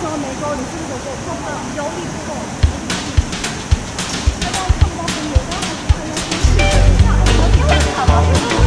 挑了没钩你是不是走错了腰力不够你调整你看不到红牛吗还看不到天使你调我